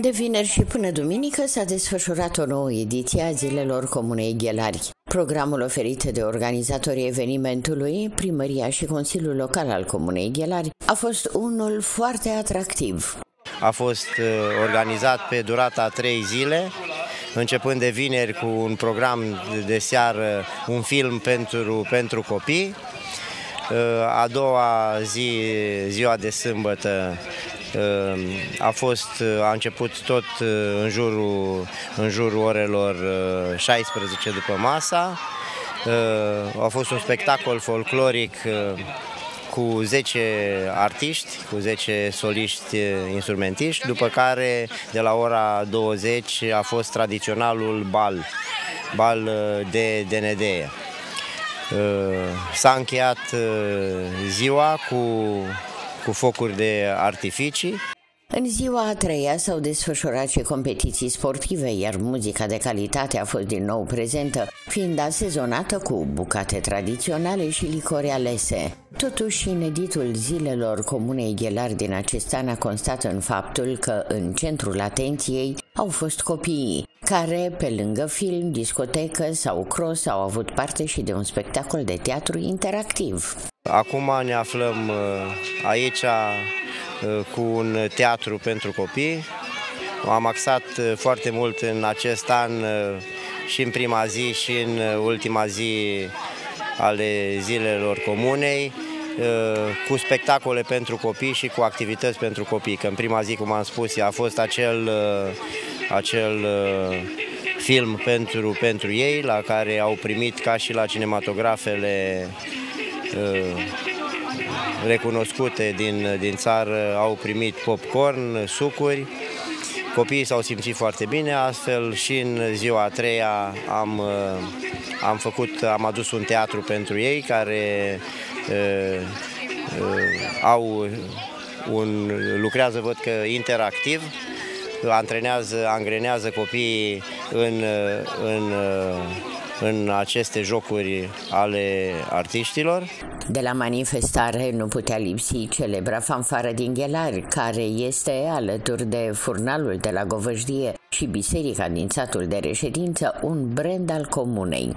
De vineri și până duminică s-a desfășurat o nouă ediție a Zilelor Comunei Ghelari. Programul oferit de organizatorii evenimentului, Primăria și Consiliul Local al Comunei Ghelari, a fost unul foarte atractiv. A fost uh, organizat pe durata trei zile, începând de vineri cu un program de seară, un film pentru, pentru copii. Uh, a doua zi, ziua de sâmbătă, a fost, a început tot în jurul, în jurul orelor 16 după masa. A fost un spectacol folcloric cu 10 artiști, cu 10 soliști instrumentiști, după care de la ora 20 a fost tradiționalul bal, bal de DND. S-a încheiat ziua cu cu focuri de artificii. În ziua a treia s-au desfășurat și competiții sportive, iar muzica de calitate a fost din nou prezentă, fiind asezonată cu bucate tradiționale și licori alese. Totuși, ineditul zilelor comunei ghelari din acest an a constat în faptul că în centrul atenției au fost copiii, care, pe lângă film, discotecă sau cross, au avut parte și de un spectacol de teatru interactiv. Acum ne aflăm uh, aici uh, cu un teatru pentru copii. Am axat uh, foarte mult în acest an și în prima zi și în ultima zi ale zilelor comunei cu spectacole pentru copii și cu activități pentru copii. Că în prima zi, cum am spus, a fost acel, acel film pentru, pentru ei, la care au primit, ca și la cinematografele Uh, recunoscute din, din țară au primit popcorn, sucuri. Copiii s-au simțit foarte bine, astfel și în ziua a treia am, uh, am, făcut, am adus un teatru pentru ei care uh, uh, au un, lucrează, văd că interactiv, antrenează, angrenează copiii în, în în aceste jocuri ale artiștilor. De la manifestare nu putea lipsi celebra fanfară din Ghelari, care este, alături de furnalul de la Govăjdie și biserica din satul de reședință, un brand al comunei.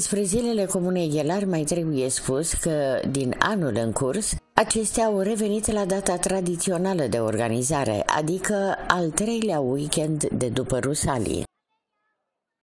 Despre zilele comunei Ghelar mai trebuie spus că din anul în curs acestea au revenit la data tradițională de organizare, adică al treilea weekend de după Rusalii.